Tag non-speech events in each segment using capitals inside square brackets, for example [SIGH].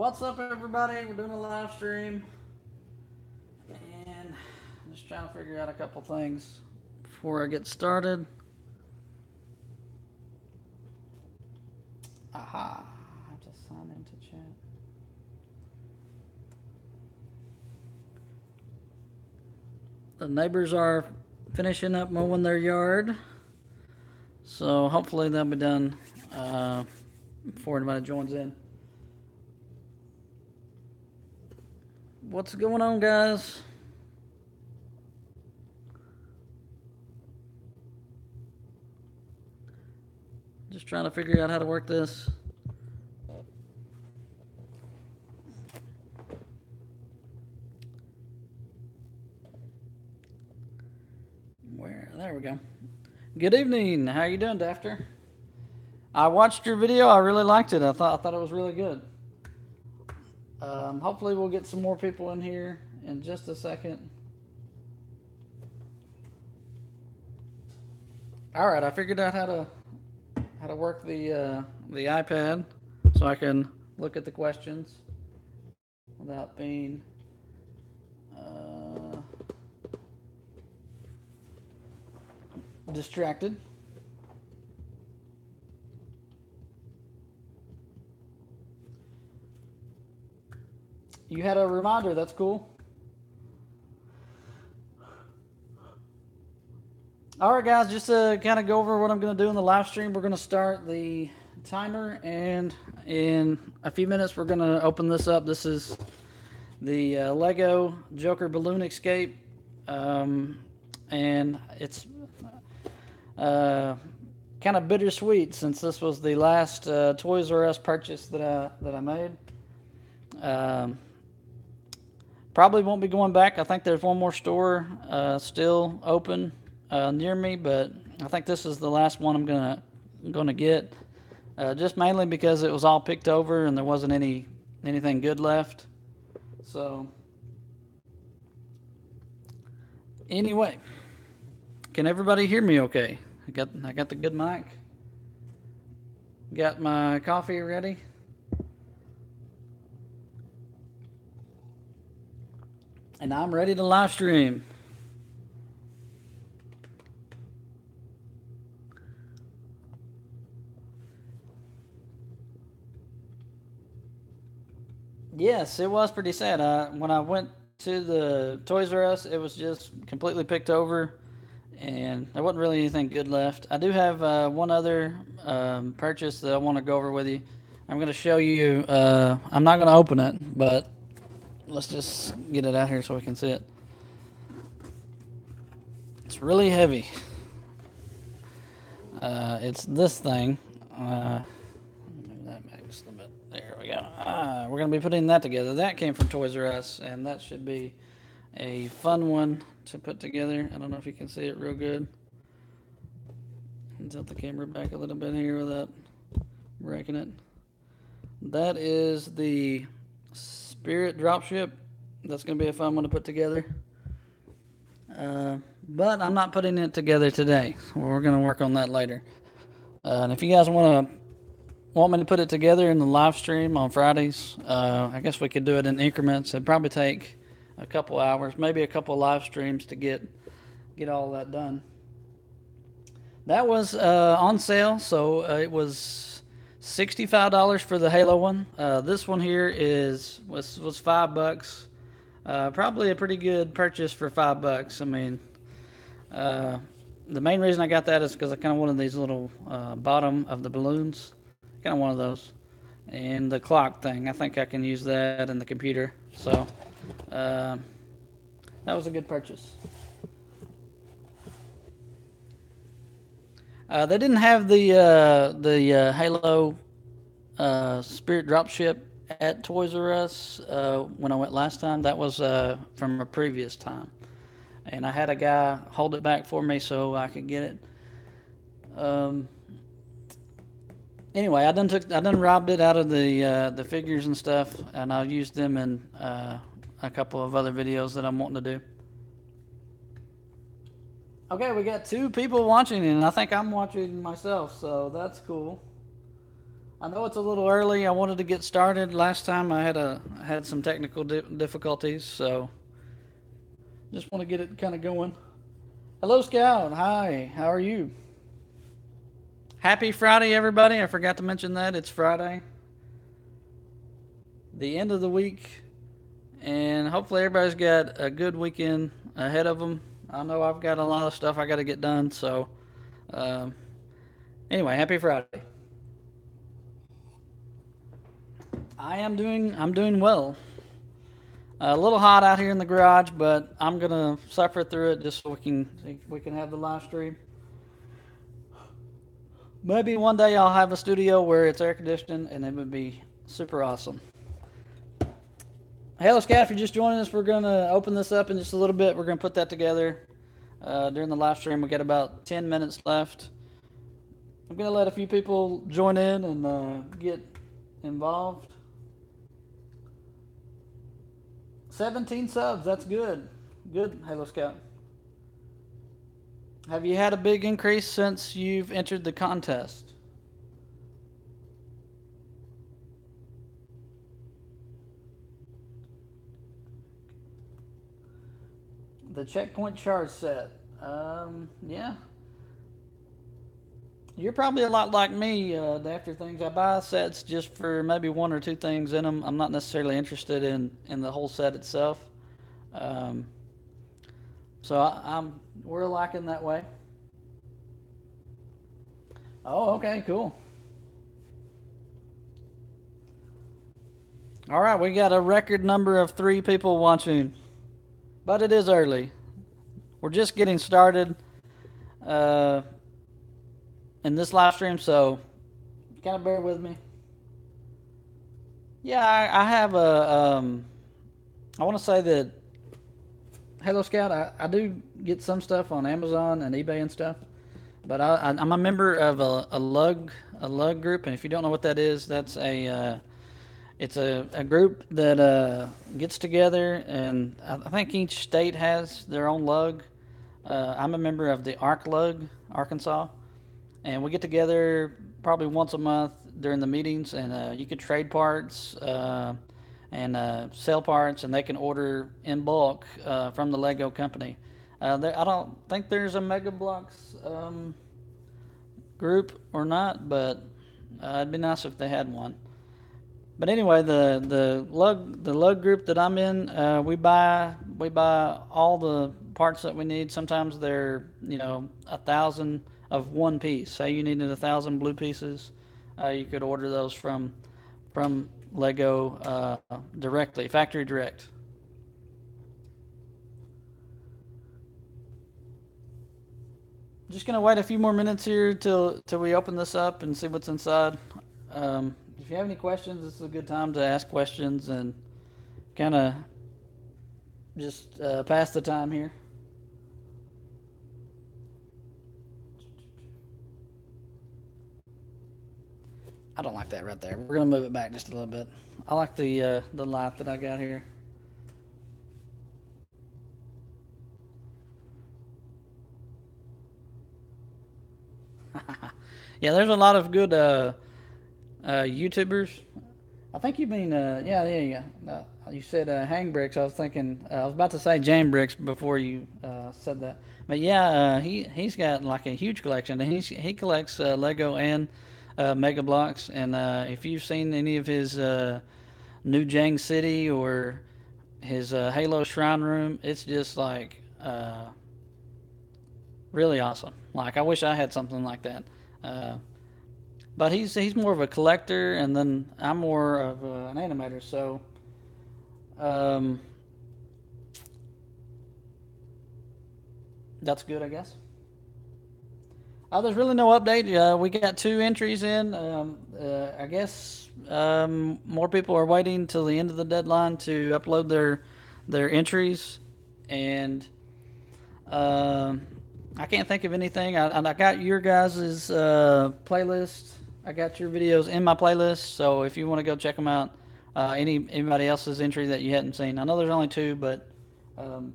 What's up, everybody? We're doing a live stream, and I'm just trying to figure out a couple things before I get started. Aha! I have to sign into chat. The neighbors are finishing up mowing their yard, so hopefully they'll be done uh, before anybody joins in. What's going on, guys? Just trying to figure out how to work this. Where? There we go. Good evening. How you doing, Dafter? I watched your video. I really liked it. I thought I thought it was really good. Um, hopefully, we'll get some more people in here in just a second. All right, I figured out how to how to work the uh, the iPad so I can look at the questions without being uh, distracted. You had a reminder. That's cool. All right, guys, just to kind of go over what I'm going to do in the live stream, we're going to start the timer, and in a few minutes, we're going to open this up. This is the uh, Lego Joker Balloon Escape, um, and it's uh, kind of bittersweet since this was the last uh, Toys R Us purchase that I that I made. Um, probably won't be going back. I think there's one more store uh, still open uh, near me, but I think this is the last one I'm gonna gonna get. Uh, just mainly because it was all picked over and there wasn't any anything good left. So anyway, can everybody hear me? Okay, I got I got the good mic. Got my coffee ready. And I'm ready to live stream. Yes, it was pretty sad. When I went to the Toys R Us, it was just completely picked over, and there wasn't really anything good left. I do have uh, one other um, purchase that I want to go over with you. I'm going to show you. Uh, I'm not going to open it, but let's just get it out here so we can see it. It's really heavy. Uh, it's this thing. Uh, that makes a bit. There we go. Ah, we're gonna be putting that together. That came from Toys R Us, and that should be a fun one to put together. I don't know if you can see it real good. Tilt the camera back a little bit here without breaking it. That is the Spirit dropship. That's going to be a fun one to put together. Uh, but I'm not putting it together today. We're going to work on that later. Uh, and if you guys want to want me to put it together in the live stream on Fridays, uh, I guess we could do it in increments. It'd probably take a couple hours, maybe a couple live streams to get get all that done. That was uh, on sale, so uh, it was sixty-five dollars for the Halo one. Uh, this one here is was was five bucks. Uh, probably a pretty good purchase for five bucks. I mean, uh, the main reason I got that is because I kind of wanted these little uh, bottom of the balloons, kind of one of those, and the clock thing. I think I can use that in the computer. So uh, that was a good purchase. Uh, they didn't have the uh, the uh, Halo uh, Spirit dropship at Toys R Us uh, when I went last time. That was uh, from a previous time, and I had a guy hold it back for me so I could get it. Um, anyway, I done took I done robbed it out of the the figures and stuff, and I used them in a couple of other videos that I'm wanting to do. Okay, we got two people watching, and I think I'm watching myself, so that's cool. I know it's a little early. I wanted to get started. Last time I had a had some technical di- difficulties, so just want to get it kind of going. Hello, Scout. Hi. How are you? Happy Friday, everybody. I forgot to mention that it's Friday, the end of the week, and hopefully everybody's got a good weekend ahead of them. I know I've got a lot of stuff I got to get done, so um, anyway, happy Friday. I am doing I'm doing well. a little hot out here in the garage, but I'm gonna suffer through it just so we can we can have the live stream. Maybe one day I'll have a studio where it's air conditioned, and it would be super awesome. Hello, Scout. If you're just joining us, we're gonna open this up in just a little bit. We're gonna put that together uh, during the live stream. We got about 10 minutes left. I'm gonna let a few people join in and uh, get involved. 17 subs. That's good. Good, Halo Scout. Have you had a big increase since you've entered the contest? The checkpoint charge set. Um, yeah. You're probably a lot like me uh, after things. I buy sets just for maybe one or two things in them. I'm not necessarily interested in, in the whole set itself. Um, so I, I'm we're liking that way. Oh, okay, cool. All right, we got a record number of three people watching, but it is early. We're just getting started. Uh, in this live stream, so kind of bear with me. Yeah, I, I have a. Um, I want to say that Halo Scout, I, I do get some stuff on Amazon and eBay and stuff, but I, I, am a member of a, a lug a lug group, and if you don't know what that is, that's a uh, it's a, a group that uh, gets together, and I, think each state has their own lug. Uh, I'm a member of the ARC Lug, Arkansas, and we get together probably once a month during the meetings, and uh, you can trade parts uh, and uh, sell parts, and they can order in bulk uh, from the Lego company. I don't think there's a Mega Bloks um, group or not, but it'd be nice if they had one. But anyway, the the lug the lug group that I'm in, we buy we buy all the parts that we need. Sometimes they're you know a thousand of one piece. Say you needed a thousand blue pieces, uh, you could order those from from Lego uh, directly, factory direct. Just gonna wait a few more minutes here till till we open this up and see what's inside. Um, if you have any questions, this is a good time to ask questions and kind of just uh, pass the time here. I don't like that right there. We're gonna move it back just a little bit. I like the uh, the light that I got here. [LAUGHS] yeah, there's a lot of good uh, uh, YouTubers. I think you mean uh, yeah yeah yeah. Uh, you said uh, Jang Bricks. I was thinking uh, I was about to say Jang Bricks before you uh, said that. But yeah, uh, he he's got like a huge collection. And he's he collects uh, Lego and uh, Mega Bloks. And uh, if you've seen any of his uh, New Jang City or his uh, Halo Shrine Room, it's just like uh, really awesome. Like I wish I had something like that. Uh, but he's he's more of a collector, and then I'm more of an animator. So. Um, that's good, I guess. Uh, there's really no update. Uh, we got two entries in. Um, uh, I guess um, more people are waiting till the end of the deadline to upload their their entries, and um, I can't think of anything. I, I got your guys' uh, playlist. I got your videos in my playlist. So if you want to go check them out, uh, any anybody else's entry that you hadn't seen, I know there's only two, but um,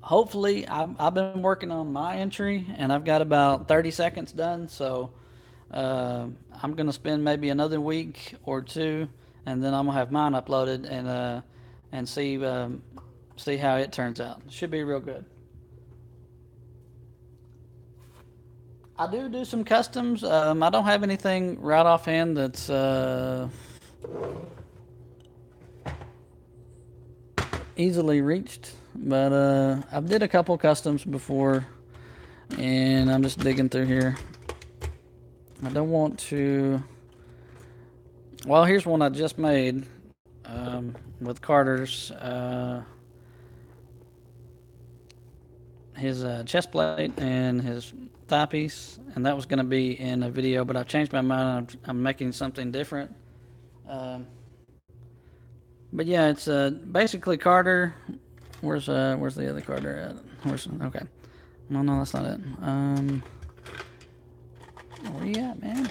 hopefully I've, I've been working on my entry and I've got about 30 seconds done. So uh, I'm gonna spend maybe another week or two, and then I'm gonna have mine uploaded and uh, and see um, see how it turns out. Should be real good. I do do some customs. Um, I don't have anything right offhand that's uh, easily reached, but uh, I've did a couple customs before, and I'm just digging through here. I don't want to. Well, here's one I just made um, with Carter's. Uh, his uh, chest plate and his thigh piece, and that was going to be in a video, but I've changed my mind. I'm, I'm making something different. Um, but yeah, it's uh, basically Carter. Where's uh, where's the other Carter at? Where's okay? No, no, that's not it. Um, where you at, man?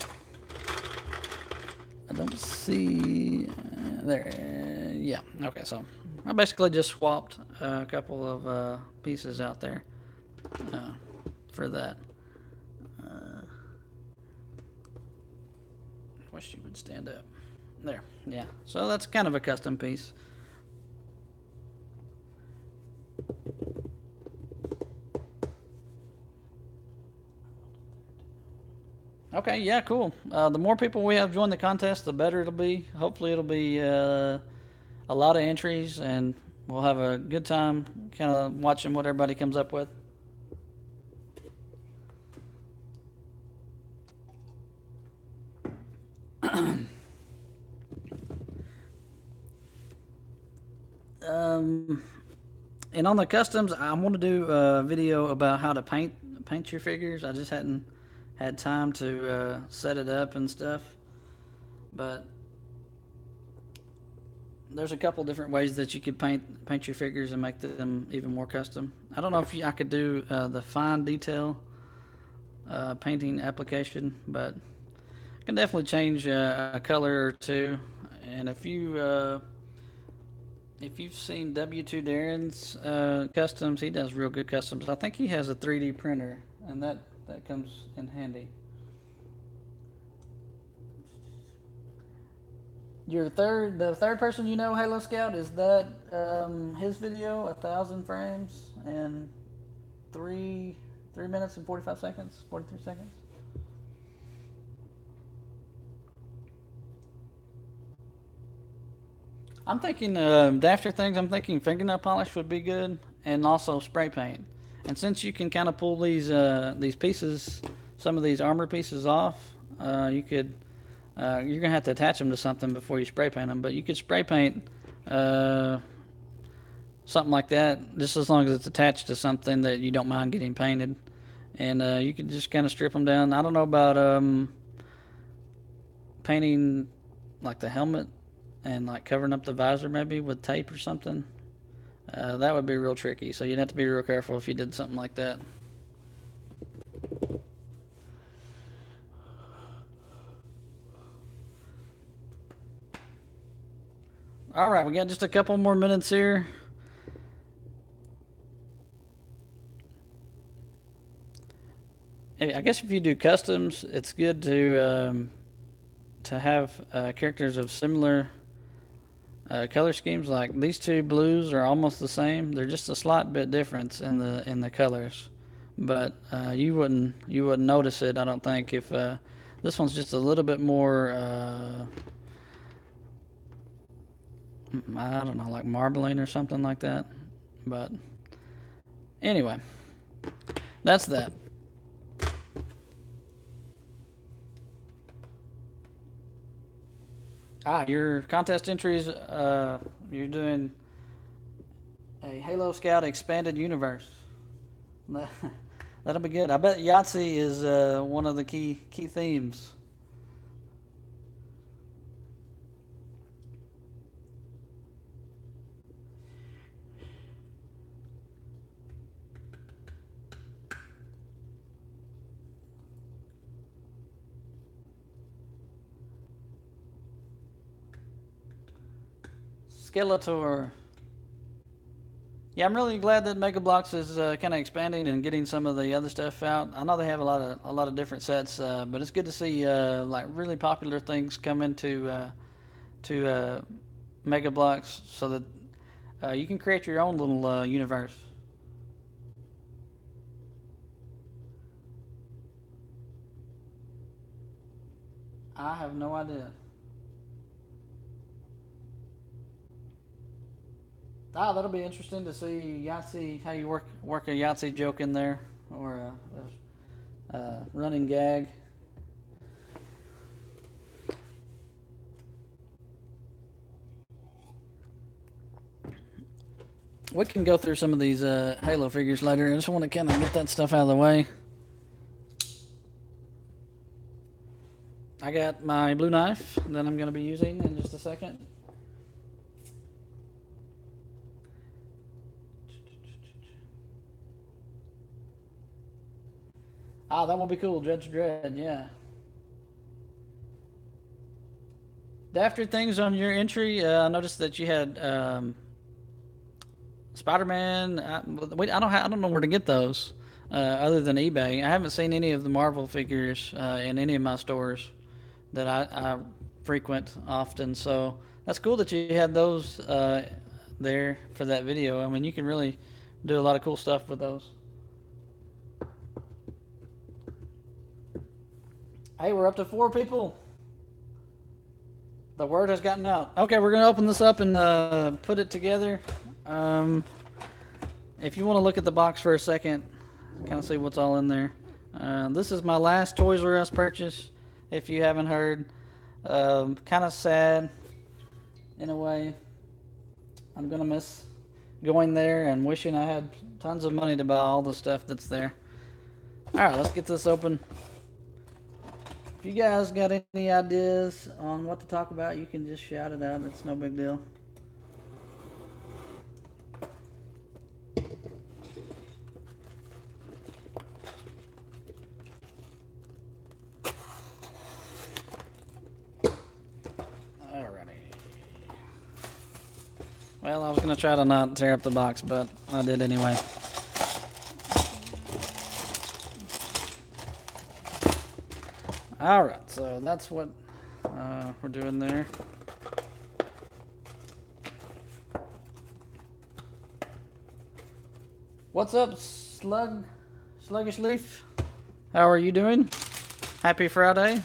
I don't see uh, there. yeah, okay. So I basically just swapped a couple of uh, pieces out there uh, for that. Wish you would stand up. There, yeah. So that's kind of a custom piece. Okay, yeah, cool. Uh, the more people we have join the contest, the better it'll be. Hopefully, it'll be uh, a lot of entries, and we'll have a good time kind of watching what everybody comes up with. um, and on the customs, I want to do a video about how to paint paint your figures. I just hadn't had time to uh, set it up and stuff, but there's a couple different ways that you could paint paint your figures and make them even more custom. I don't know if you, I could do uh, the fine detail uh, painting application, but I can definitely change uh, a color or two. And you uh, if you've seen W2 Darren's uh, customs, he does real good customs. I think he has a 3D printer, and that that comes in handy. Your third, the third person you know, Halo Scout, is that um, his video, a thousand frames and three three minutes and forty five seconds, forty three seconds. I'm thinking uh, after things. I'm thinking fingernail polish would be good, and also spray paint. And since you can kind of pull these uh, these pieces, some of these armor pieces off, uh, you could uh, you're gonna have to attach them to something before you spray paint them. But you could spray paint uh, something like that, just as long as it's attached to something that you don't mind getting painted, and uh, you can just kind of strip them down. I don't know about um, painting like the helmet and like covering up the visor maybe with tape or something. Uh, that would be real tricky. So you'd have to be real careful if you did something like that. All right, we got just a couple more minutes here. I guess if you do customs, it's good to um, to have uh, characters of similar uh, color schemes. Like these two blues are almost the same. They're just a slight bit difference in the in the colors, but uh, you wouldn't you wouldn't notice it. I don't think if uh, this one's just a little bit more. Uh, I don't know, like marbling or something like that. But anyway, that's that. Ah, your contest entries, uh, you're doing a Halo Scout expanded universe. [LAUGHS] That'll be good. I bet Yahtzee is uh, one of the key key themes. Skeletor. Yeah, I'm really glad that Mega Bloks is uh, kind of expanding and getting some of the other stuff out. I know they have a lot of a lot of different sets, uh, but it's good to see uh, like really popular things come into uh, to uh, Mega Bloks so that uh, you can create your own little universe. I have no idea. Ah, that'll be interesting to see Yahtzee how you work work a Yahtzee joke in there or a, a, running gag. We can go through some of these uh, Halo figures later. I just want to kind of get that stuff out of the way. I got my blue knife that I'm going to be using in just a second. Ah, that will be cool. Judge Dredd, yeah. After things on your entry, uh, I noticed that you had um, Spider-Man. I, wait, I don't. Ha- I don't know where to get those uh, other than eBay. I haven't seen any of the Marvel figures uh, in any of my stores that I, I, frequent often. So that's cool that you had those uh, there for that video. I mean, you can really do a lot of cool stuff with those. Hey, we're up to four people. The word has gotten out. Okay, we're going to open this up and uh, put it together. Um, if you want to look at the box for a second, kind of see what's all in there. Uh, this is my last Toys R Us purchase, if you haven't heard. Um, kind of sad in a way. I'm going to miss going there and wishing I had tons of money to buy all the stuff that's there. All right, let's get this open you guys got any ideas on what to talk about, you can just shout it out. It's no big deal. Alrighty. Well, I was going to try to not tear up the box, but I did anyway. All right, so that's what uh, we're doing there. What's up, Slug? Sluggish Leaf? How are you doing? Happy Friday.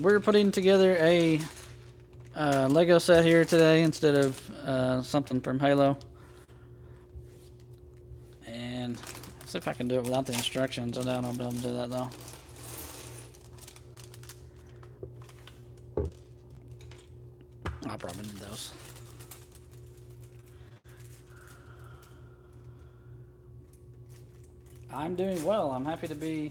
We're putting together a uh, Lego set here today instead of uh, something from Halo. See if I can do it without the instructions. I if I'll be able to do that though. I'll probably need those. I'm doing well. I'm happy to be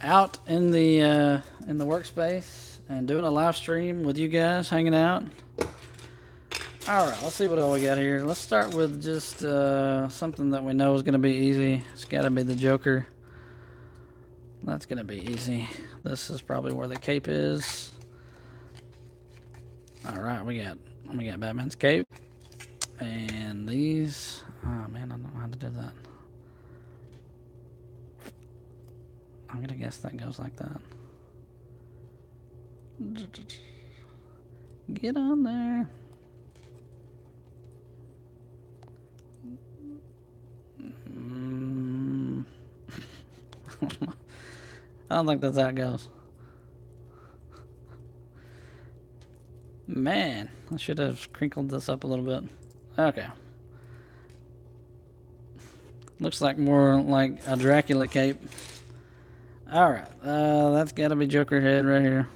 out in the uh, in the workspace and doing a live stream with you guys, hanging out. All right, let's see what all we got here. Let's start with just uh, something that we know is going to be easy. It's got to be the Joker. That's going to be easy. This is probably where the cape is. All right, we got we got Batman's cape, and these. Oh man, I don't know how to do that. I'm gonna guess that goes like that. Get on there. I don't think that's how it goes. Man, I should have crinkled this up a little bit. Okay. Looks like more like a Dracula cape. Alright, uh, that's gotta be Joker head right here.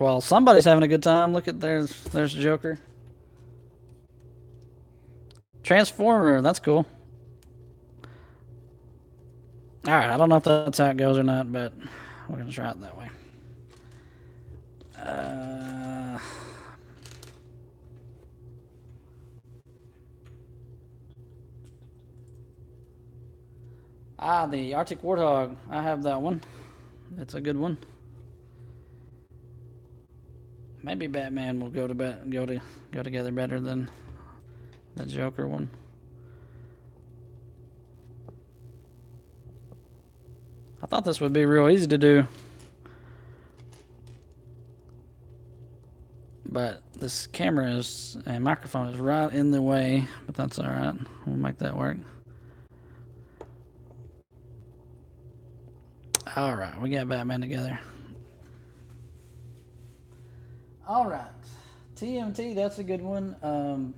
Well, somebody's having a good time. Look at there's there's Joker. Transformer, that's cool. Alright, I don't know if that's how it goes or not, but we're gonna try it that way. Uh, Ah, the Arctic Warthog. I have that one. It's a good one. Maybe Batman will go to bet go to go together better than the Joker one. I thought this would be real easy to do. But this camera is and microphone is right in the way, but that's all right. We'll make that work. All right, we got Batman together. All right, TMT, that's a good one. Um,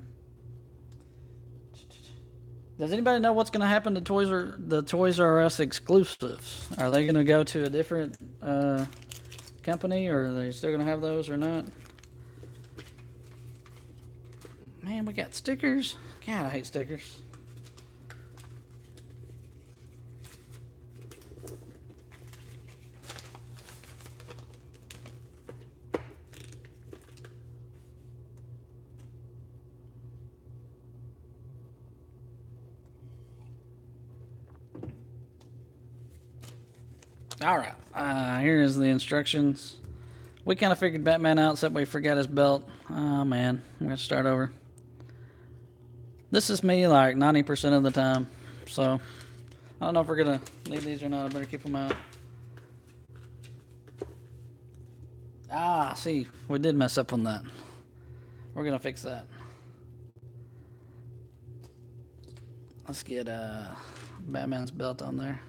does anybody know what's going to happen to Toys R the Toys R Us exclusives? Are they going to go to a different uh, company, or are they still going to have those, or not? Man, we got stickers. God, I hate stickers. All right. Uh, here is the instructions. We kind of figured Batman out, except we forgot his belt. Oh man, I'm gonna start over. This is me like 90% of the time, so I don't know if we're gonna leave these or not. I better keep them out. Ah, see, we did mess up on that. We're gonna fix that. Let's get uh, Batman's belt on there.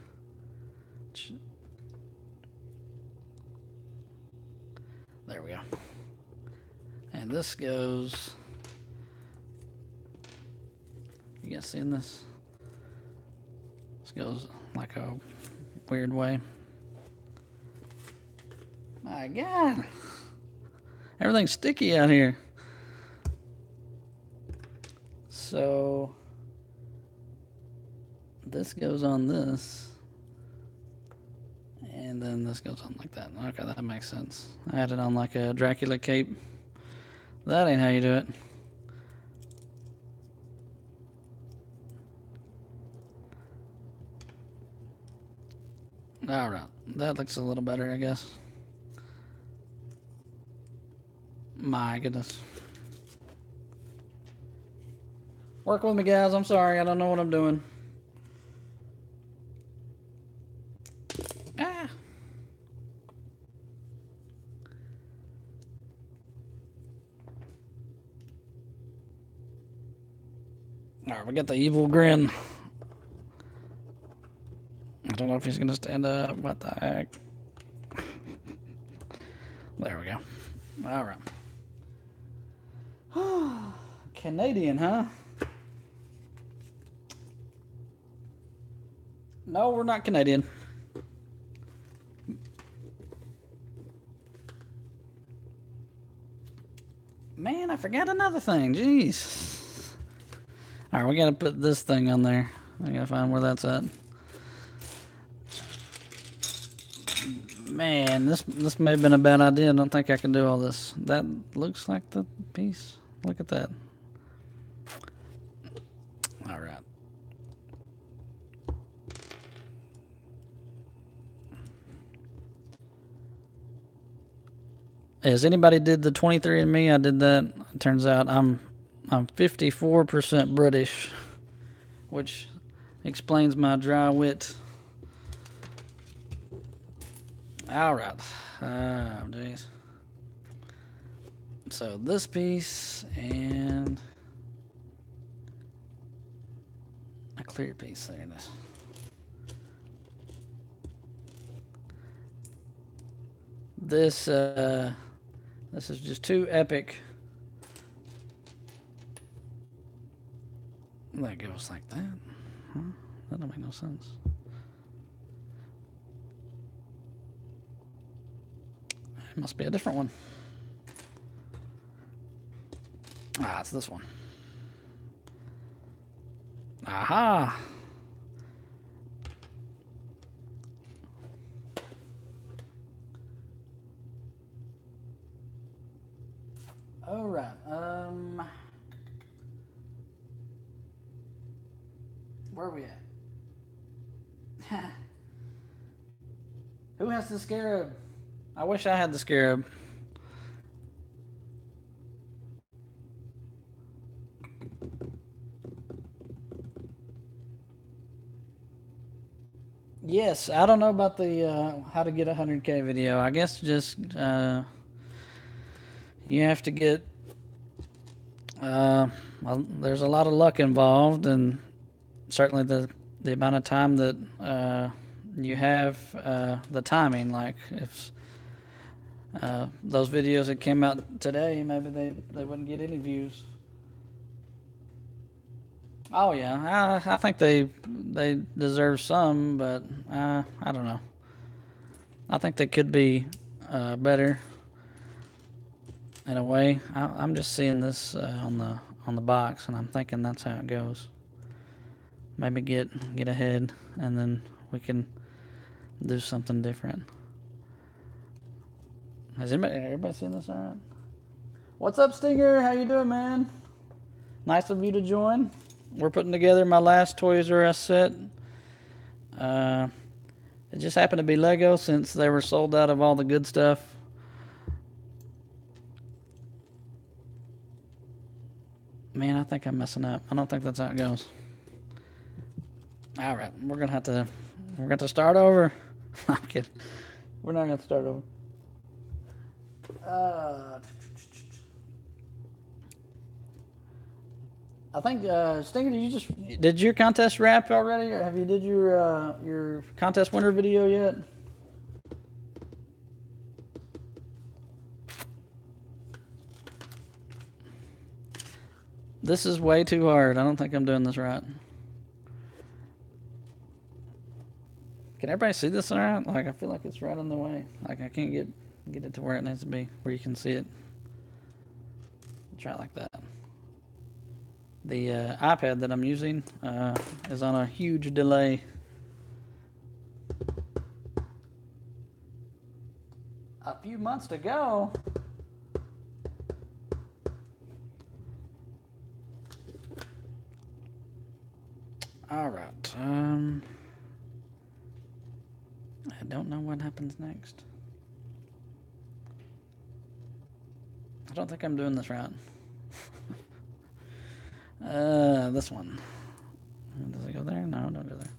There we go. And this goes. You guys seeing this? This goes like a weird way. My God. Everything's sticky out here. So this goes on this. And then this goes on like that. Okay, that makes sense. I had it on like a Dracula cape. That ain't how you do it. Alright, that looks a little better, I guess. My goodness. Work with me, guys. I'm sorry. I don't know what I'm doing. Ah. All right, we got the evil grin. I don't know if he's gonna stand up. What the heck? there we go. All right. [SIGHS] Canadian, huh? No, we're not Canadian. Man, I forgot another thing. Jeez. All right, we gotta put this thing on there. I gotta find where that's at. Man, this this may have been a bad idea. I don't think I can do all this. That looks like the piece. Look at that. All right. As anybody did the 23andMe, I did that. It turns out I'm I'm 54% British, which explains my dry wit. All right. Oh. So this piece and a clear piece. There it is. This uh, this is just too epic. That goes like that. Huh? That don't make no sense. It must be a different one. Ah, it's this one. Aha! All right. Um, where are we at? [LAUGHS] Who has the scarab? I wish I had the scarab. Yes, I don't know about the uh, how to get a 100k video. I guess just uh, you have to get. Uh, well, there's a lot of luck involved, and certainly the the amount of time that uh, you have, uh, the timing. Like if uh, those videos that came out today, maybe they they wouldn't get any views. Oh yeah, I, I think they they deserve some, but uh, I don't know. I think they could be uh, better in a way. I, I'm just seeing this uh, on the on the box, and I'm thinking that's how it goes. Maybe get get ahead, and then we can do something different. Has anybody everybody seen this? All right. What's up, Stinger? How you doing, man? Nice of you to join we're putting together my last Toys R Us set. Uh, it just happened to be Lego since they were sold out of all the good stuff. Man, I think I'm messing up. I don't think that's how it goes. All right, we're gonna have to we're gonna to start over. [LAUGHS] I'm kidding. We're not gonna start over. Uh, I think uh, Stinger, did you just did your contest wrap already, or have you did your uh, your contest winner video yet? This is way too hard. I don't think I'm doing this right. Can everybody see this all right? Like I feel like it's right on the way. Like I can't get get it to where it needs to be, where you can see it. Try it like that. The uh, iPad that I'm using uh, is on a huge delay. A few months to go. All right. Um, I don't know what happens next. I don't think I'm doing this right. [LAUGHS] Uh, this one. Does it go there? No, don't go there.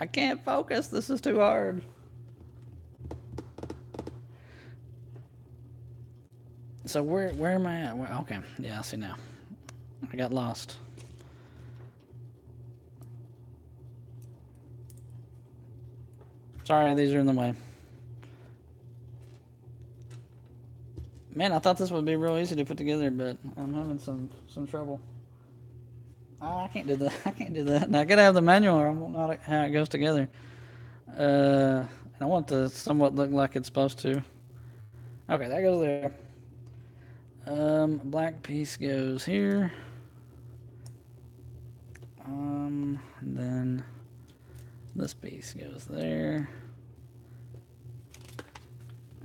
I can't focus. This is too hard. So where where am I at? Where, okay, yeah, I see now. I got lost. Sorry, these are in the way. Man, I thought this would be real easy to put together, but I'm having some some trouble. I can't do that. [LAUGHS] I can't do that. Now I gotta have the manual, or I won't know how it goes together. Uh, I want to somewhat look like it's supposed to. Okay, that goes there. Um, black piece goes here. Um, then this piece goes there.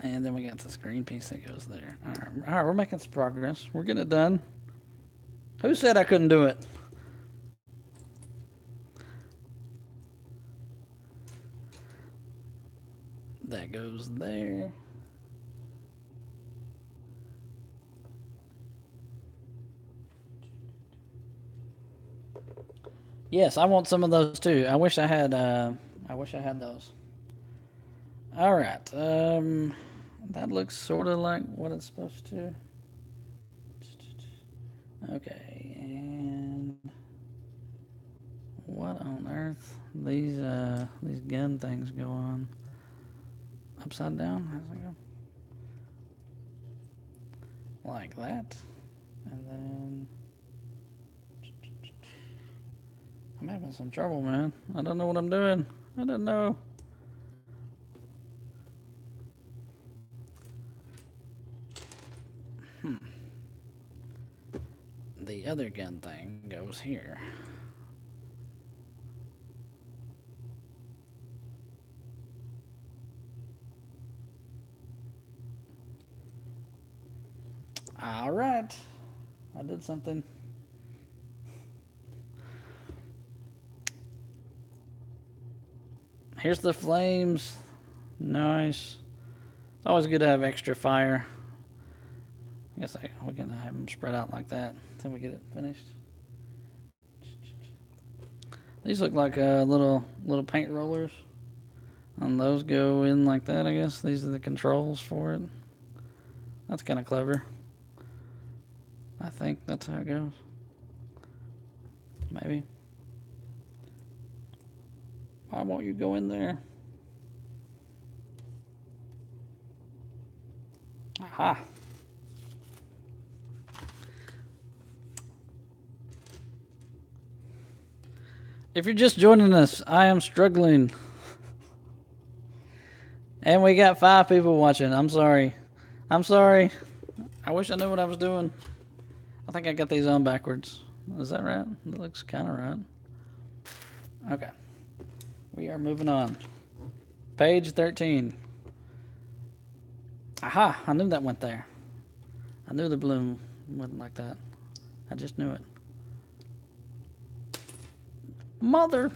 And then we got this green piece that goes there. All right, all right, we're making some progress. We're getting it done. Who said I couldn't do it? That goes there. Yes, I want some of those too. I wish I had. Uh, I wish I had those. All right. Um, that looks sort of like what it's supposed to. Okay, and what on earth? These uh these gun things go on upside down. How's it go? Like that, and then I'm having some trouble, man. I don't know what I'm doing. I don't know. Hmm. The other gun thing goes here. All right. I did something. Here's the flames. Nice. It's always good to have extra fire. I guess I, we can have them spread out like that until we get it finished. These look like uh, little little paint rollers. And those go in like that, I guess. These are the controls for it. That's kind of clever. I think that's how it goes. Maybe. Why won't you go in there? Aha. If you're just joining us, I am struggling. And we got five people watching. I'm sorry. I'm sorry. I wish I knew what I was doing. I think I got these on backwards. Is that right? It looks kind of right. Okay. We are moving on. Page 13. Aha! I knew that went there. I knew the bloom went like that. I just knew it. Mother!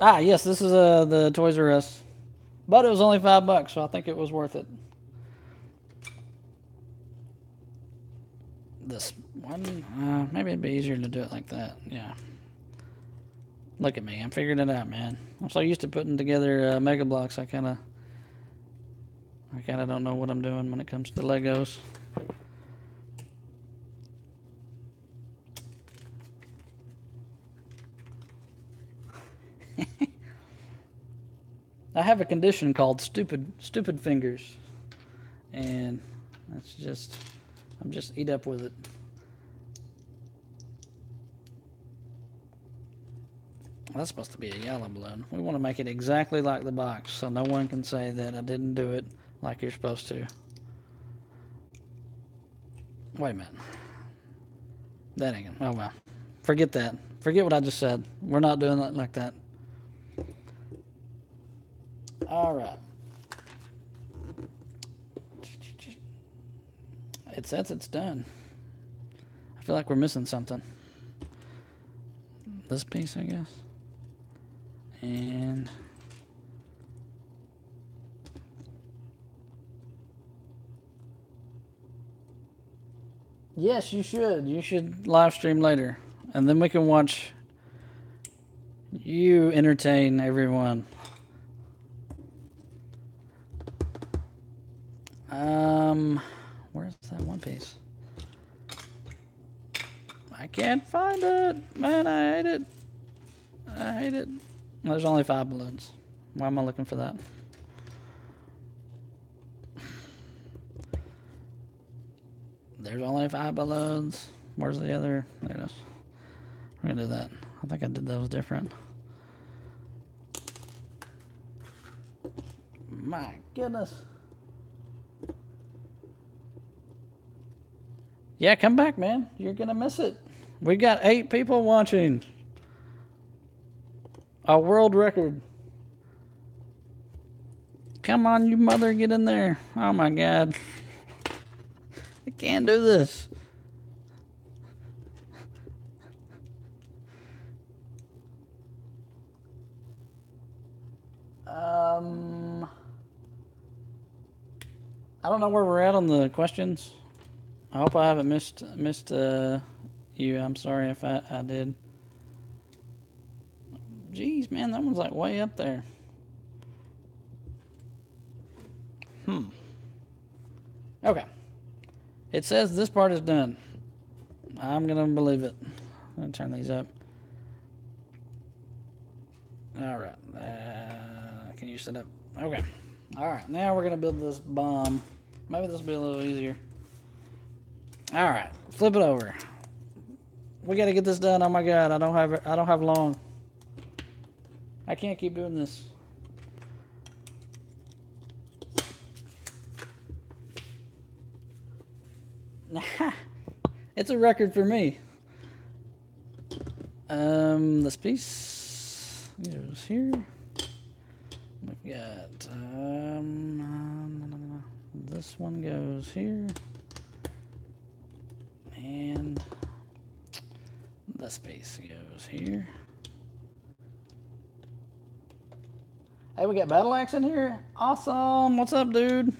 Ah, yes, this is uh, the Toys R Us. But it was only five bucks, so I think it was worth it. This one, uh, maybe it'd be easier to do it like that. Yeah. Look at me, I'm figuring it out, man. I'm so used to putting together uh, Mega Bloks. I kind of, I kind of don't know what I'm doing when it comes to Legos. [LAUGHS] I have a condition called stupid stupid fingers, and that's just I'm just eat up with it. That's supposed to be a yellow balloon. We want to make it exactly like the box, so no one can say that I didn't do it like you're supposed to. Wait a minute. That ain't gonna. Oh well. Forget that. Forget what I just said. We're not doing it like that. All right. It says it's done. I feel like we're missing something. This piece, I guess. And Yes, you should. You should live stream later. And then we can watch you entertain everyone. Um, where's that one piece? I can't find it. Man, I hate it. I hate it. There's only five balloons. Why am I looking for that? There's only five balloons. Where's the other? There it is. We're gonna do that. I think I did those different. My goodness. Yeah, come back, man. You're gonna miss it. We got eight people watching. A world record. Come on, you mother, get in there. Oh my god. I can't do this. Um, I don't know where we're at on the questions. I hope I haven't missed missed uh, you. I'm sorry if I, I did. Jeez, man, that one's like way up there. Hmm. Okay. It says this part is done. I'm gonna believe it. I'm turn these up. All right. Uh, can you set up? Okay. All right. Now we're gonna build this bomb. Maybe this will be a little easier. All right. Flip it over. We gotta get this done. Oh my god, I don't have I don't have long. I can't keep doing this. [LAUGHS] it's a record for me. Um, this piece goes here. We got um, this one goes here, And the space goes here. Hey, we got Battle Axe in here. Awesome. What's up, dude?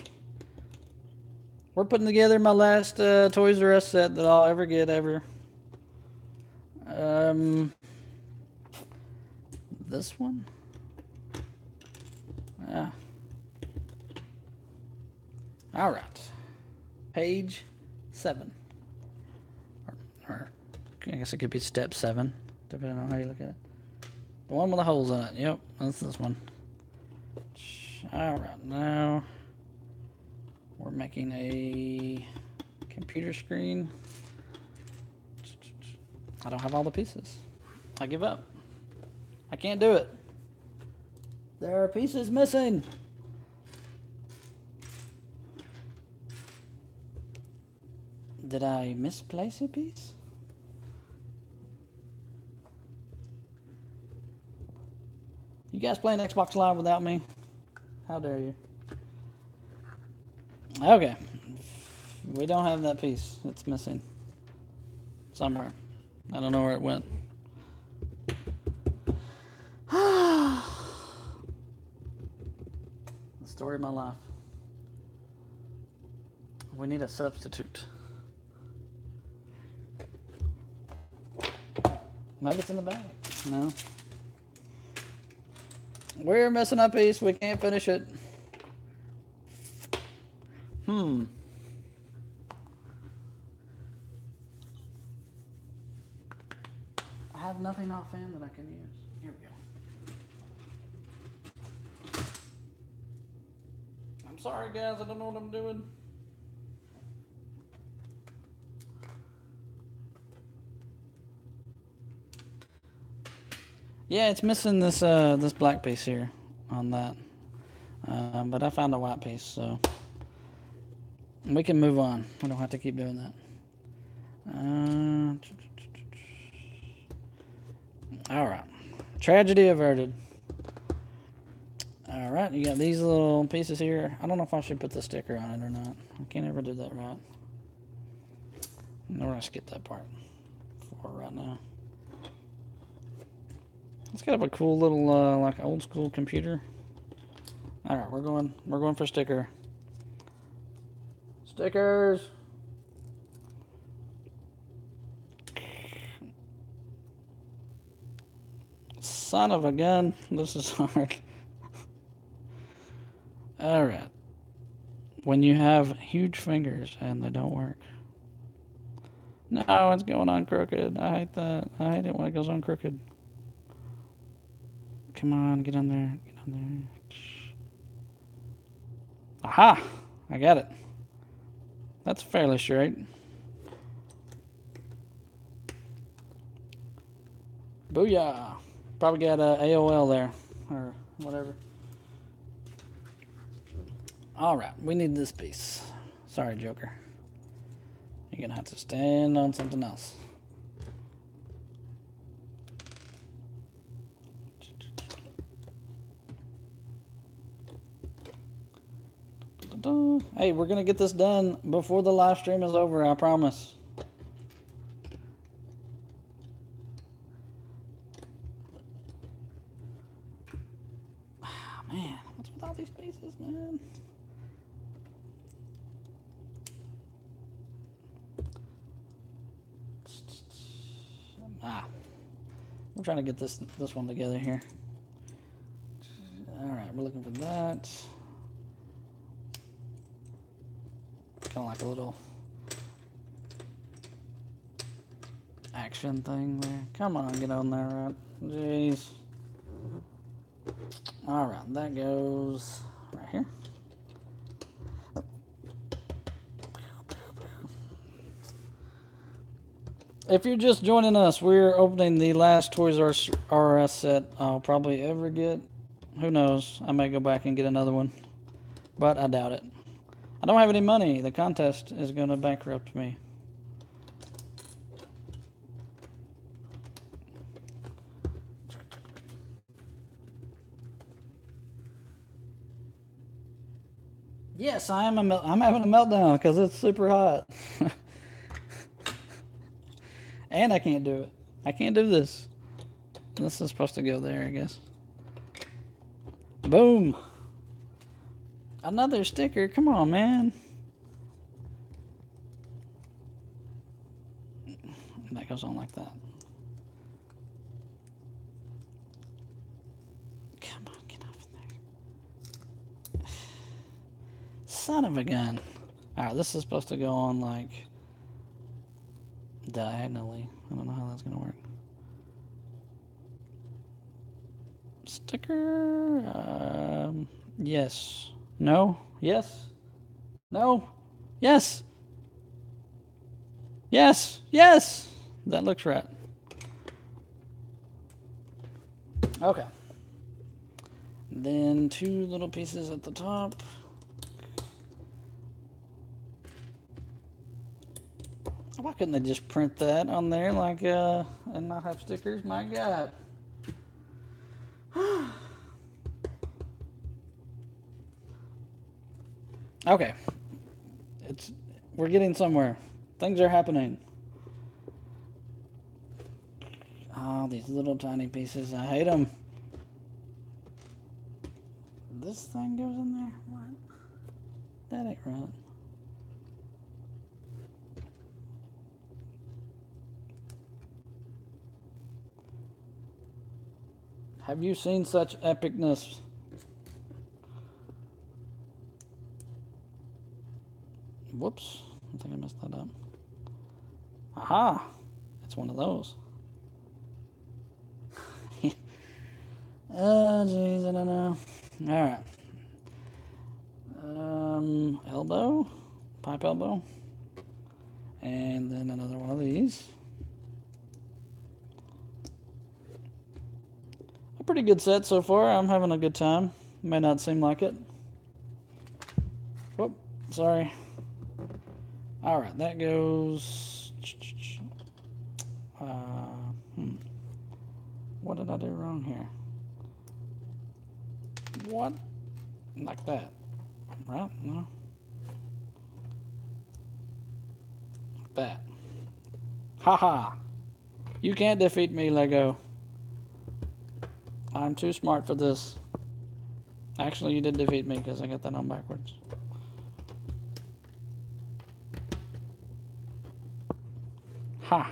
We're putting together my last uh, Toys R Us set that I'll ever get ever. Um, this one. Yeah. All right. Page seven. I guess it could be step seven, depending on how you look at it. The one with the holes in it. Yep, that's this one. All right, now we're making a computer screen. I don't have all the pieces. I give up. I can't do it. There are pieces missing. Did I misplace a piece? You guys playing Xbox Live without me? How dare you? Okay. We don't have that piece. It's missing. Somewhere. I don't know where it went. [SIGHS] the story of my life. We need a substitute. Maybe it's in the bag. No. We're missing a piece. We can't finish it. Hmm. I have nothing offhand that I can use. Here we go. I'm sorry, guys. I don't know what I'm doing. Yeah, it's missing this uh this black piece here on that. Uh, but I found a white piece, so we can move on. We don't have to keep doing that. Uh, all right. Tragedy averted. All right, you got these little pieces here. I don't know if I should put the sticker on it or not. I can't ever do that right. We're gonna skip that part for right now. It's got a cool little uh, like old school computer. All right, we're going. We're going for sticker. Stickers. Son of a gun. This is [LAUGHS] hard. All right. When you have huge fingers and they don't work. No, it's going on crooked. I hate that. I hate it when it goes on crooked. Come on, get on there. Get on there. Aha! I got it. That's fairly straight. Booyah! Probably got a AOL there, or whatever. Alright, we need this piece. Sorry, Joker. You're gonna have to stand on something else. Hey, we're gonna get this done before the live stream is over, I promise. Ah, man, what's with all these pieces, man? Ah, we're trying to get this this one together here. All right, we're looking for that. Kind of like a little action thing there. Come on, get on there, right? Jeez. All right, that goes right here. If you're just joining us, we're opening the last Toys R Us set I'll probably ever get. Who knows? I may go back and get another one, but I doubt it. I don't have any money. The contest is going to bankrupt me. Yes, I am. A, I'm having a meltdown because it's super hot. [LAUGHS] And I can't do it. I can't do this. This is supposed to go there, I guess. Boom. Another sticker. Come on, man. And that goes on like that. Come on, get off there. Son of a gun. Alright, this is supposed to go on like diagonally. I don't know how that's gonna work. Sticker. Um, yes. No. Yes. No. Yes. Yes. Yes. That looks right. Okay. Then two little pieces at the top. Why couldn't they just print that on there like uh and not have stickers? My God. Okay. It's we're getting somewhere. Things are happening. Oh, these little tiny pieces. I hate them. This thing goes in there? What? That ain't right. Have you seen such epicness? Whoops. I think I messed that up. Aha! It's one of those. [LAUGHS] oh, jeez, I don't know. Alright. Um, elbow, pipe elbow, and then another one of these. A pretty good set so far. I'm having a good time. May not seem like it. Whoop, sorry. All right, that goes. Uh, hmm. What did I do wrong here? What? Like that. Right? No. Like that. Haha. You can't defeat me, Lego. I'm too smart for this. Actually, you did defeat me because I got that on backwards. Ha.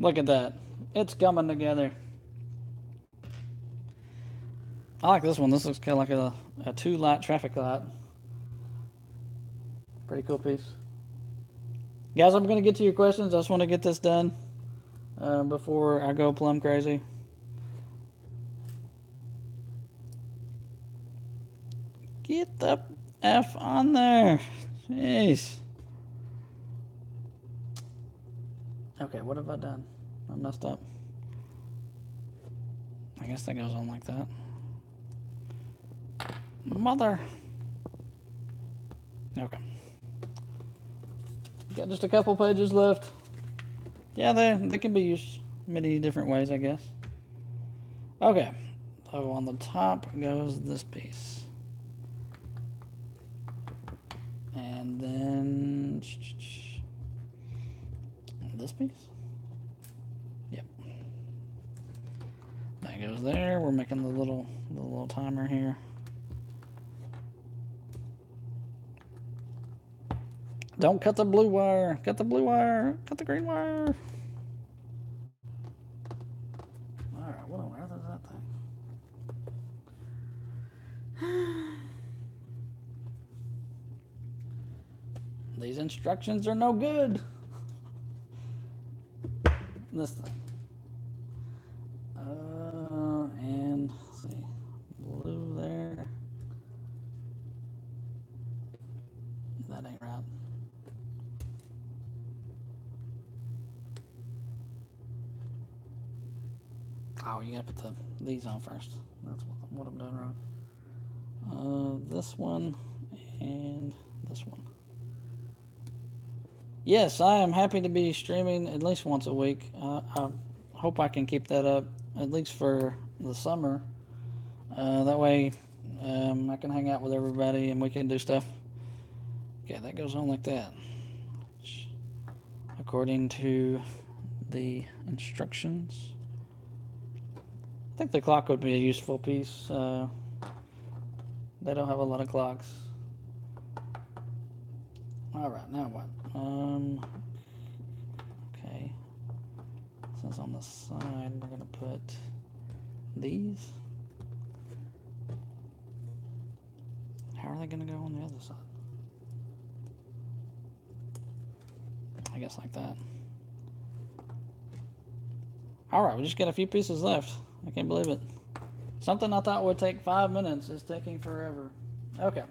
Look at that. It's coming together. I like this one. This looks kind of like a, a two light traffic light. Pretty cool piece. Guys, I'm going to get to your questions. I just want to get this done uh, before I go plumb crazy. Get the F on there. Jeez. Okay, what have I done? I messed up. I guess that goes on like that. Mother. Okay. Got just a couple pages left. Yeah, they, they can be used many different ways, I guess. Okay. So on the top goes this piece. And then this piece. Yep. That goes there. We're making the little the little timer here. Don't cut the blue wire. Cut the blue wire. Cut the green wire. Alright, what on earth is that thing? [SIGHS] These instructions are no good. This thing. Uh, and see, blue there. That ain't right. Oh, you gotta put the, these on first. That's what, what I'm doing wrong. Uh, this one and this one. Yes, I am happy to be streaming at least once a week. Uh, I hope I can keep that up at least for the summer. Uh, that way um, I can hang out with everybody and we can do stuff. Okay, that goes on like that. according to the instructions. I think the clock would be a useful piece. Uh, they don't have a lot of clocks. All right, now what? Um, okay. Since on the side, we're gonna put these. How are they gonna go on the other side? I guess like that. All right, we just got a few pieces left. I can't believe it. Something I thought would take five minutes is taking forever. Okay.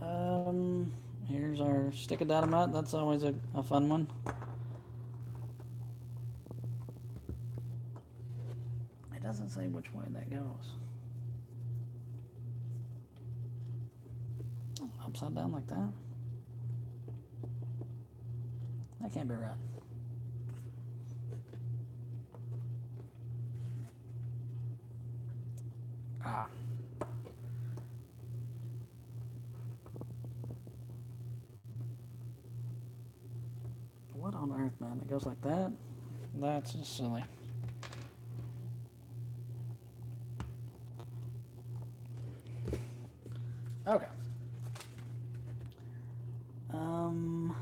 Um, here's our stick of dynamite. That's always a, a fun one. It doesn't say which way that goes. Upside down like that? That can't be right. Ah. What on earth, man? It goes like that? That's just silly. Okay. Um,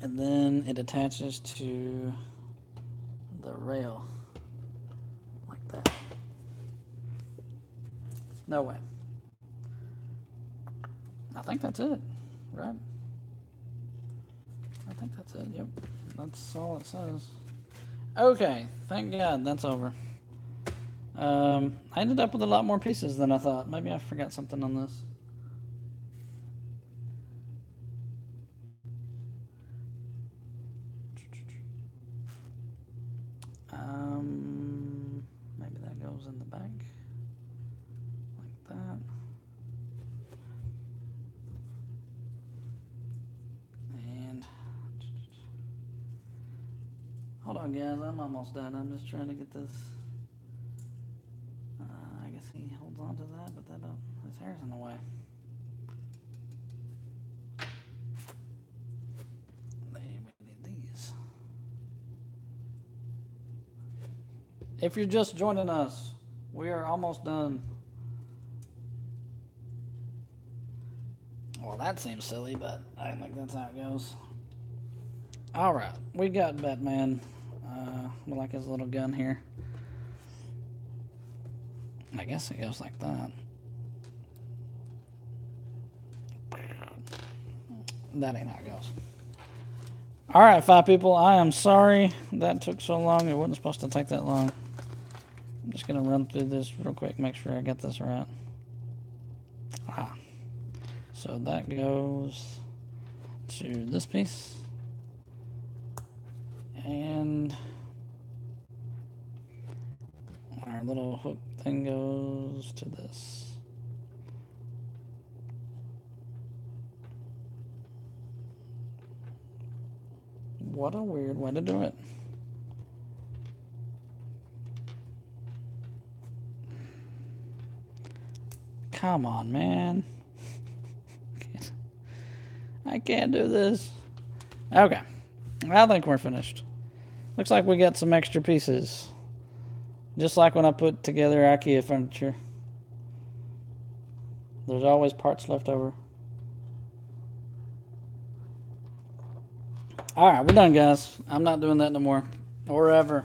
and then it attaches to the rail like that. No way. I think that's it, right? Think that's it. Yep, that's all it says. Okay, thank God that's over. Um, I ended up with a lot more pieces than I thought. Maybe I forgot something on this. Um, maybe that goes in the back like that. And hold on, guys. I'm almost done. I'm just trying to get this. Uh, I guess he holds on to that, but that don't, his hair's in the way. Need these. If you're just joining us, we are almost done. Well, that seems silly, but I think that's how it goes. All right, we got Batman. We like his little gun here. I guess it goes like that. That ain't how it goes. All right, five people. I am sorry that took so long. It wasn't supposed to take that long. I'm just gonna run through this real quick, make sure I get this right. Ah. So that goes to this piece. And little hook thing goes to this. What a weird way to do it. Come on, man. [LAUGHS] I can't do this. Okay. I think we're finished. Looks like we got some extra pieces. Just like when I put together IKEA furniture. There's always parts left over. Alright, we're done, guys. I'm not doing that no more. Or ever.